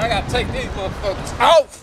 I gotta take these motherfuckers off.